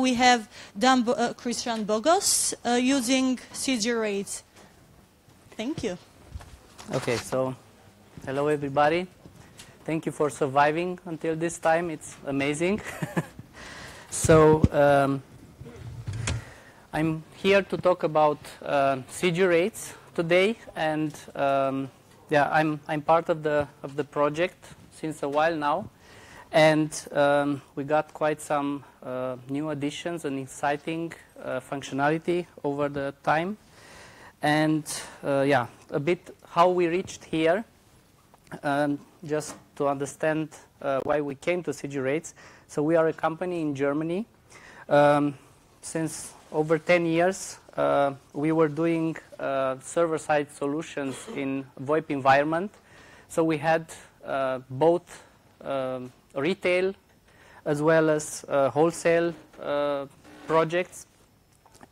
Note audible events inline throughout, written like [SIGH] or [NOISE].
we have Bo- uh, Christian Bogos uh, using CGRateS. Thank you. Okay, so hello everybody. Thank you for surviving until this time. It's amazing. [LAUGHS] so um, I'm here to talk about uh, CGRateS today, and um, yeah, I'm I'm part of the of the project since a while now, and um, we got quite some uh, new additions and exciting uh, functionality over the time, and uh, yeah, a bit how we reached here, um, just to understand uh, why we came to CGRateS. So we are a company in Germany. Um, since over 10 years, uh, we were doing uh, server-side solutions in VoIP environment. So we had both um, retail as well as uh, wholesale uh, projects.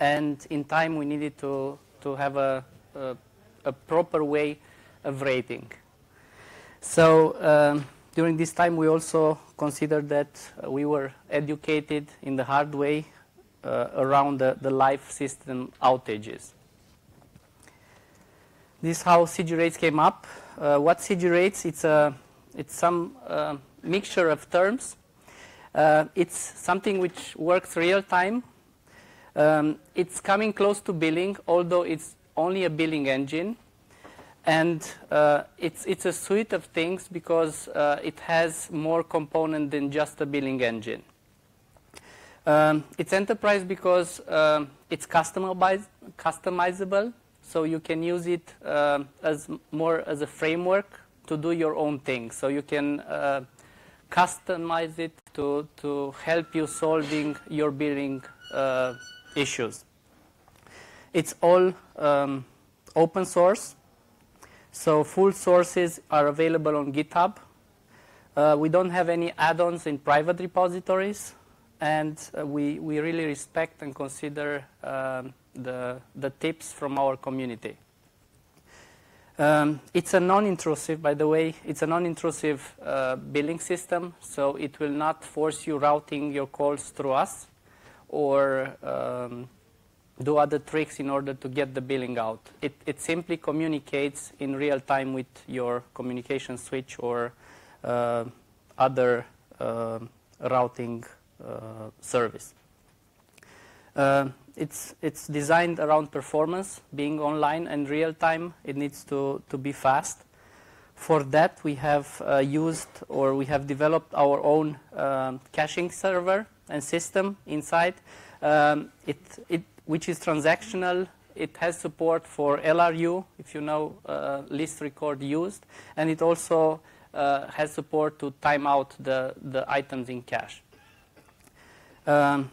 And in time, we needed to, to have a, a, a proper way of rating. So um, during this time, we also considered that we were educated in the hard way uh, around the, the live system outages. This is how CGRateS came up. Uh, what CGRateS? It's a it's some uh, mixture of terms. Uh, it's something which works real time. Um, it's coming close to billing, although it's only a billing engine and uh, it's it's a suite of things because uh, it has more component than just a billing engine. Um, it's enterprise because um, it's customizable, so you can use it uh, as more as a framework to do your own thing. So you can uh, customize it to to help you solving your billing uh, issues. It's all um, open source. So full sources are available on GitHub. Uh, we don't have any add-ons in private repositories, and uh, we, we really respect and consider um, the, the tips from our community. Um, it's a non-intrusive, by the way, it's a non-intrusive uh, billing system, so it will not force you routing your calls through us or um, do other tricks in order to get the billing out. It, it simply communicates in real time with your communication switch or uh, other uh, routing uh, service. Uh, it's, it's designed around performance, being online and real time. It needs to, to be fast. For that, we have uh, used or we have developed our own um, caching server and system inside. Um, it, it which is transactional. It has support for LRU, if you know uh, list record used, and it also uh, has support to time out the, the items in cache. Um,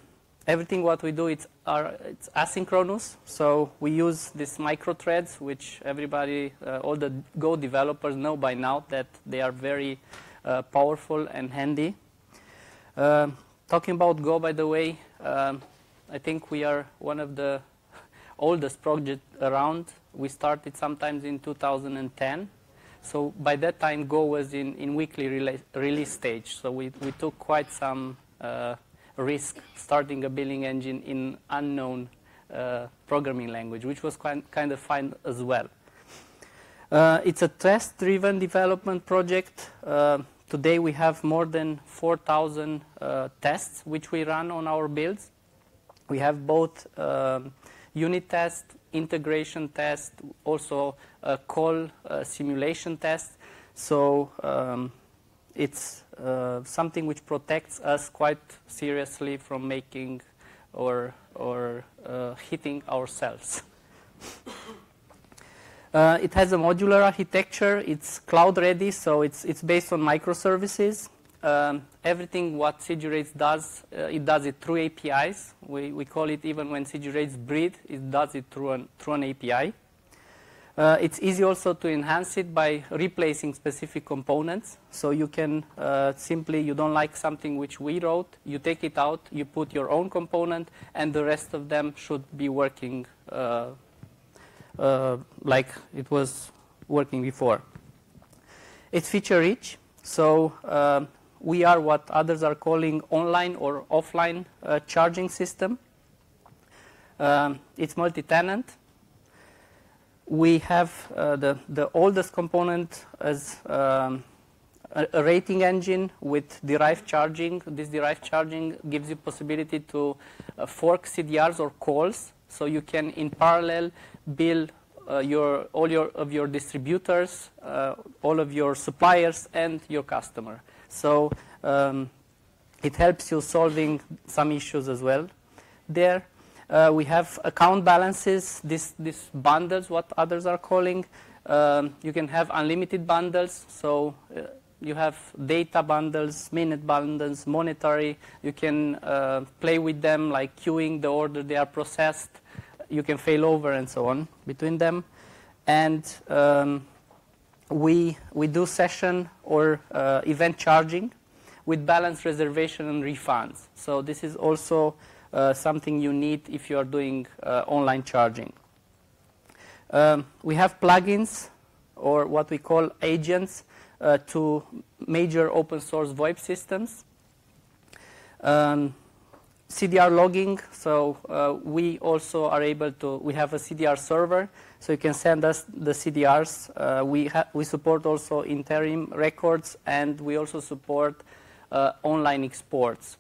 everything what we do it's, are, it's asynchronous, so we use these micro threads, which everybody, uh, all the Go developers know by now that they are very uh, powerful and handy. Um, talking about Go, by the way, um, I think we are one of the [LAUGHS] oldest projects around. We started sometimes in 2010. So by that time, Go was in, in weekly release, release stage. So we, we took quite some uh, risk starting a billing engine in unknown uh, programming language, which was quite, kind of fun as well. Uh, it's a test-driven development project. Uh, today we have more than 4,000 uh, tests which we run on our builds. We have both um, unit test, integration test, also a call uh, simulation test. So um, it's uh, something which protects us quite seriously from making or, or uh, hitting ourselves. [COUGHS] Uh, it has a modular architecture. It's cloud ready, so it's, it's based on microservices um, everything what CGRateS does, uh, it does it through APIs. We, we call it even when CGRateS breathe, it does it through an, through an API. Uh, it's easy also to enhance it by replacing specific components. So you can uh, simply, you don't like something which we wrote, you take it out, you put your own component, and the rest of them should be working uh, uh like it was working before. It's feature rich. So uh, we are what others are calling online or offline uh, charging system. Um, it's multi-tenant. We have uh, the, the oldest component as um, a, a, rating engine with derived charging. This derived charging gives you possibility to uh, fork CDRs or calls, so you can in parallel build uh, your, all your, of your distributors, uh, all of your suppliers, and your customer. So um, it helps you solving some issues as well there. Uh, we have account balances, this, this bundles, what others are calling. Um, you can have unlimited bundles, so uh, you have data bundles, minute bundles, monetary. You can uh, play with them, like queuing the order they are processed. You can fail over and so on between them. And um, we, we do session or uh, event charging with balance reservation and refunds. So this is also something you need if you are doing uh, online charging. Um, we have plugins or what we call agents uh, to major open source VoIP systems. Um, CDR logging, so uh, we also are able to, we have a CDR server, so you can send us the CDRs. Uh, we, we support also interim records, and we also support uh, online exports.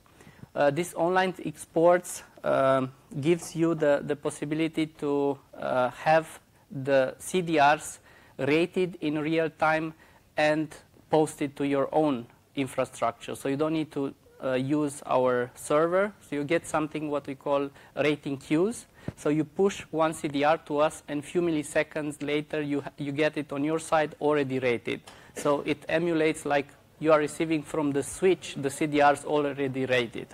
Uh, this online exports um, gives you the, the possibility to uh, have the CDRs rated in real time and posted to your own infrastructure. So you don't need to uh, use our server. So you get something what we call rating queues. So you push one CDR to us, and few milliseconds later, you, you get it on your side already rated. So it emulates like you are receiving from the switch the CDRs already rated.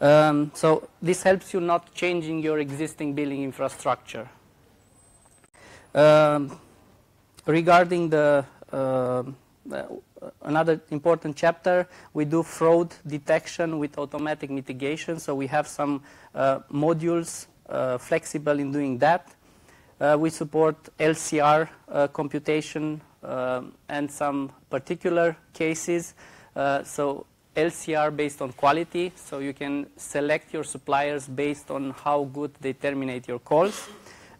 Um, so this helps you not changing your existing billing infrastructure. Um, regarding the uh, another important chapter, we do fraud detection with automatic mitigation. So we have some uh, modules uh, flexible in doing that. Uh, we support LCR uh, computation um, and some particular cases. Uh, so LCR based on quality, so you can select your suppliers based on how good they terminate your calls.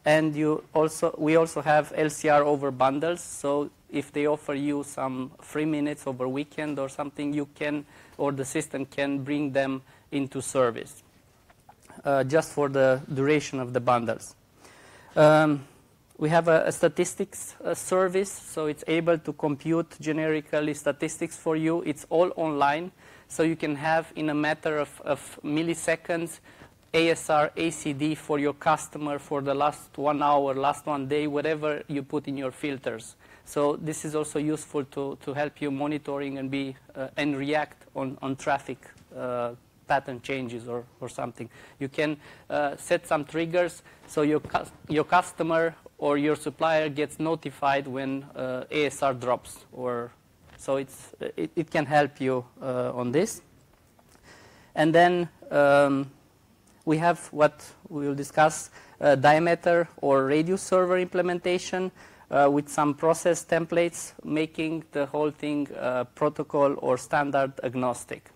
And you also, we also have LCR over bundles, so if they offer you some free minutes over weekend or something, you can, or the system can bring them into service uh, just for the duration of the bundles. Um, we have a, a statistics service, so it's able to compute generically statistics for you. It's all online, so you can have in a matter of, of milliseconds ASR, ACD for your customer for the last one hour, last one day, whatever you put in your filters. So this is also useful to, to help you monitoring and be uh, and react on, on traffic uh, pattern changes or, or something. You can uh, set some triggers so your, cu your customer or your supplier gets notified when uh, ASR drops. Or, so it's, it, it can help you uh, on this. And then um, we have what we will discuss, uh, diameter or radius server implementation uh, with some process templates, making the whole thing uh, protocol or standard agnostic.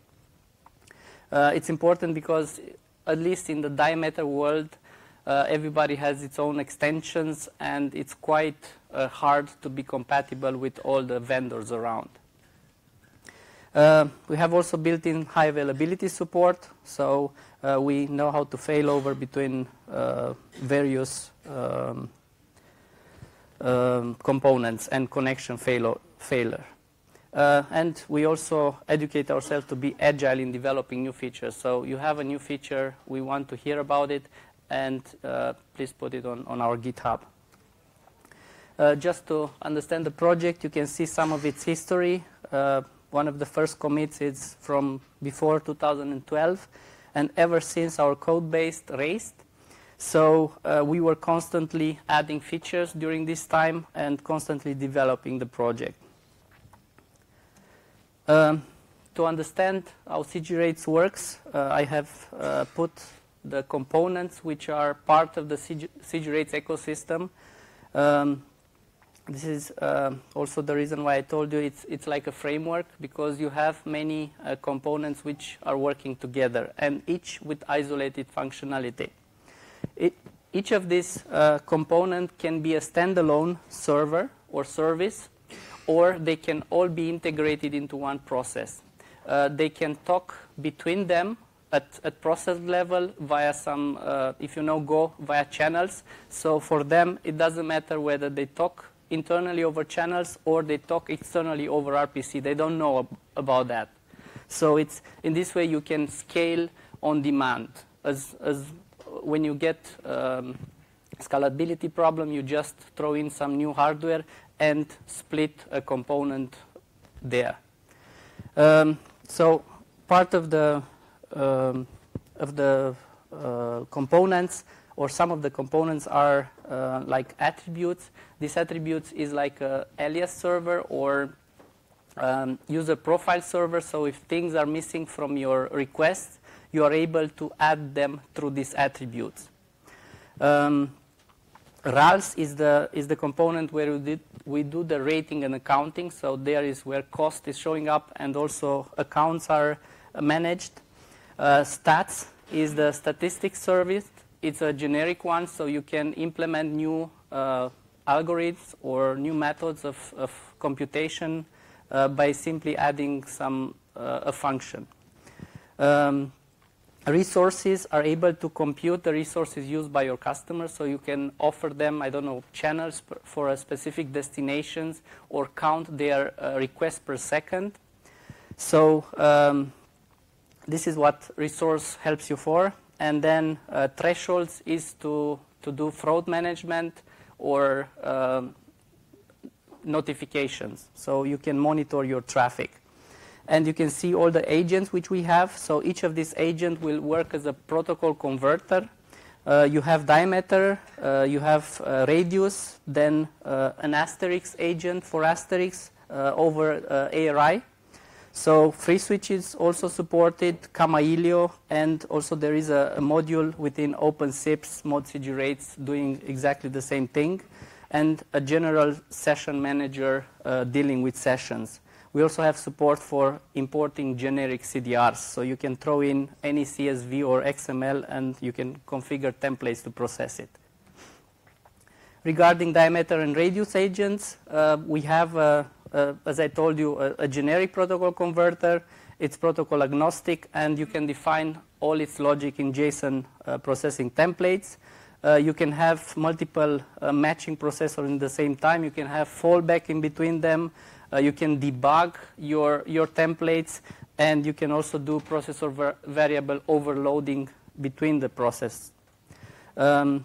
Uh, it's important because, at least in the diameter world, uh, everybody has its own extensions, and it's quite uh, hard to be compatible with all the vendors around. Uh, we have also built-in high availability support, so we know how to fail over between various um, um, components and connection fail failure. Uh, and we also educate ourselves to be agile in developing new features. So you have a new feature, we want to hear about it, and uh, please put it on, on our GitHub. Uh, just to understand the project, you can see some of its history. Uh, one of the first commits is from before 2012, and ever since our code base raised, so uh, we were constantly adding features during this time and constantly developing the project. Um, to understand how CGRateS works, uh, I have uh, put the components which are part of the CGRateS ecosystem. Um, this is uh, also the reason why I told you it's, it's like a framework because you have many uh, components which are working together and each with isolated functionality. It, each of these uh, components can be a standalone server or service or they can all be integrated into one process. Uh, they can talk between them at, at process level via some, uh, if you know Go, via channels. So for them, it doesn't matter whether they talk internally over channels or they talk externally over RPC. They don't know ab about that. So it's in this way you can scale on demand. As, as when you get um, scalability problem, you just throw in some new hardware and split a component there. Um, so part of the um, of the uh, components or some of the components are uh, like attributes. These attributes is like a alias server or um, user profile server. So if things are missing from your request, you are able to add them through these attributes. Um, RALs is the is the component where we, did, we do the rating and accounting. So there is where cost is showing up and also accounts are managed. Uh, stats is the statistics service. It's a generic one, so you can implement new uh, algorithms or new methods of, of computation uh, by simply adding some uh, a function. Um, resources are able to compute the resources used by your customers, so you can offer them, I don't know, channels for a specific destinations or count their uh, requests per second. So um, this is what resource helps you for. And then uh, thresholds is to, to do fraud management or um, notifications. So you can monitor your traffic. And you can see all the agents which we have. So each of these agents will work as a protocol converter. Uh, you have diameter, uh, you have uh, radius, then uh, an asterisk agent for asterisk uh, over ARI. So FreeSWITCH is also supported, Kamailio, and also there is a, a module within OpenSIPS, ModCG rates, doing exactly the same thing, and a general session manager uh, dealing with sessions. We also have support for importing generic CDRs, so you can throw in any CSV or XML and you can configure templates to process it. Regarding diameter and radius agents, uh, we have uh, uh, as I told you, a, a, generic protocol converter. It's protocol agnostic, and you can define all its logic in JSON uh, processing templates. Uh, you can have multiple uh, matching processors in the same time. You can have fallback in between them. Uh, you can debug your, your templates, and you can also do processor variable overloading between the process. Um,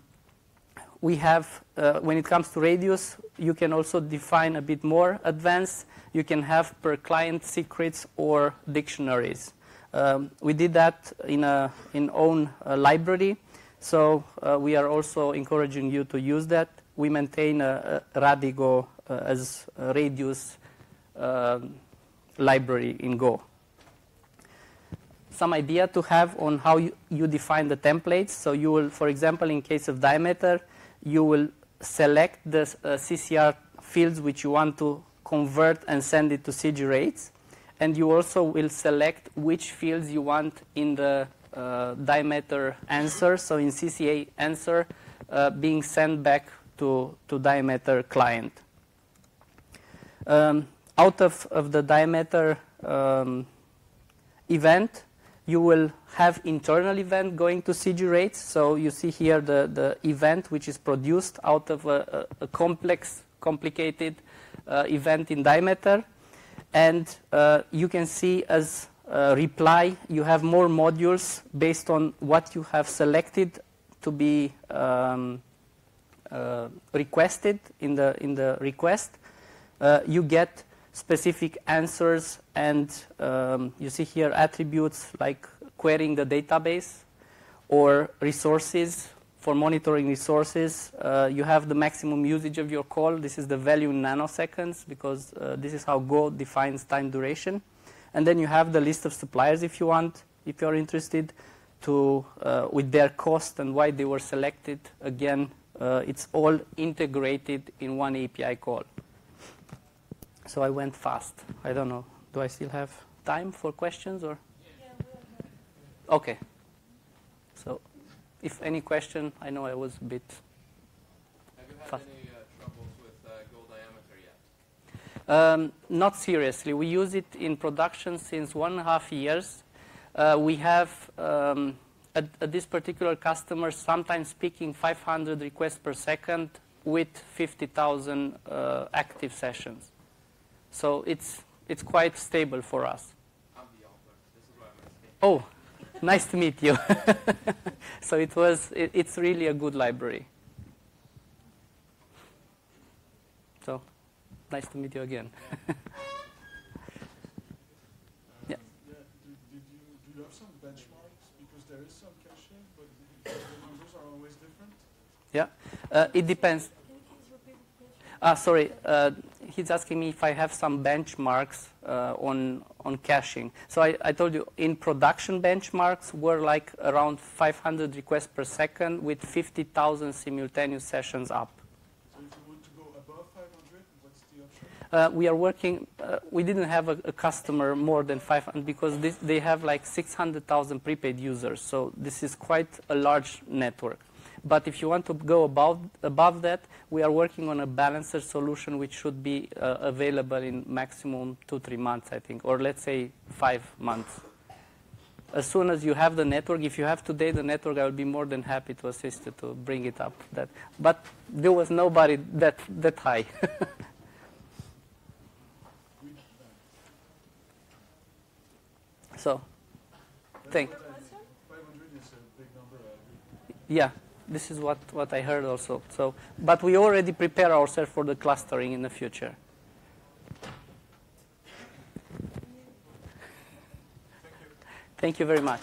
we have, uh, when it comes to radius, you can also define a bit more advanced. You can have per client secrets or dictionaries. Um, we did that in a in own uh, library, so uh, we are also encouraging you to use that. We maintain a, a Radigo uh, as a radius um, library in Go some idea to have on how you, you, define the templates. So you will, for example, in case of diameter, you will select the uh, CCR fields which you want to convert and send it to CGRateS. And you also will select which fields you want in the uh, diameter answer. So in CCA answer uh, being sent back to, to diameter client. Um, out of, of the diameter um, event, you will have internal event going to CGRateS. So you see here the, the event which is produced out of a, a, a complex, complicated uh, event in diameter. And uh, you can see as a reply, you have more modules based on what you have selected to be um, uh, requested in the, in the request. Uh, you get specific answers and um, you see here attributes like querying the database or resources for monitoring resources. Uh, you have the maximum usage of your call. This is the value in nanoseconds because uh, this is how Go defines time duration. And then you have the list of suppliers if you want, if you're interested, to uh, with their cost and why they were selected. Again, uh, it's all integrated in one API call. So I went fast. I don't know. Do I still have time for questions or? Okay. So, if any question, I know I was a bit. Have you had Fast. any uh, troubles with uh, go-diameter yet? Um, not seriously. We use it in production since one and a half years. Uh, we have um, at, at this particular customer sometimes peaking 500 requests per second with 50,000 uh, active sessions. So it's it's quite stable for us. I'm the author. This is I'm. Oh, [LAUGHS] nice to meet you. [LAUGHS] so it was. It, it's really a good library. So, nice to meet you again. [LAUGHS] Yeah. Yeah, do, did you, do you have some benchmarks? Because there is some caching, but the the numbers are always different. Uh, it depends. Ah, sorry. Uh, he's asking me if I have some benchmarks uh, on on caching. So I, I told you in production benchmarks were like around 500 requests per second with 50,000 simultaneous sessions up. So if you want to go above 500, what's the option? Uh, we are working. Uh, we didn't have a, a customer more than 500 because this, they have like 600,000 prepaid users. So this is quite a large network. But if you want to go above above that, we are working on a balancer solution which should be uh, available in maximum two three months, I think, or let's say five months. As soon as you have the network, if you have today the network, I will be more than happy to assist you to bring it up. That, but there was nobody that that high. [LAUGHS] So, Thank- what I mean. 500 is a big number. I agree. Yeah, this is what, what I heard also. So, but we already prepare ourselves for the clustering in the future. Thank you very much.